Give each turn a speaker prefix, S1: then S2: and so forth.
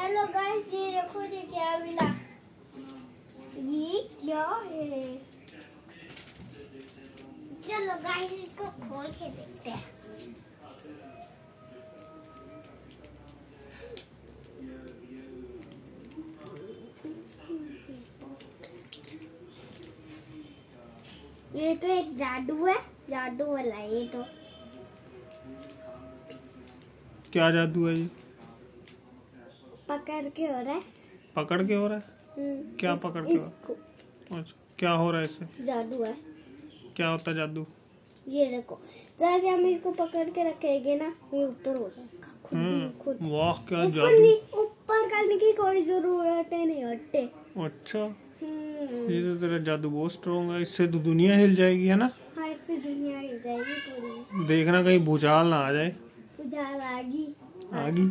S1: Hello guys ये देखो ये क्या मिला? ये क्या है? चलो गाइस इसको खोल के देखते हैं। ये तो एक जादू है, जादू वाला ये तो।
S2: क्या जादू है ये?
S1: पकड़ के हो रहा है।
S2: पकड़ के हो रहा है?
S1: हम्म,
S2: क्या
S1: इस-
S2: पकड़ के हो?
S1: इसको।
S2: अच्छा क्या हो रहा है इससे?
S1: जादू है।
S2: क्या होता जादू?
S1: ये देखो जैसे हम इसको पकड़ के रखेंगे ना ये ऊपर हो जाएगा। ही
S2: हम्म वाह क्या जादू।
S1: ऊपर करने की कोई ज़रूरत है नहीं हटते
S2: अच्छा।
S1: हम्म,
S2: ये तो तेरा जादू बहुत स्ट्रॉन्ग है इससे तो दुनिया हिल जाएगी है ना?
S1: हाँ इससे दुनिया हिल जाएगी पूरी
S2: देखना कहीं भूचाल ना आ जाए।
S1: उजाला आगी।
S2: आगी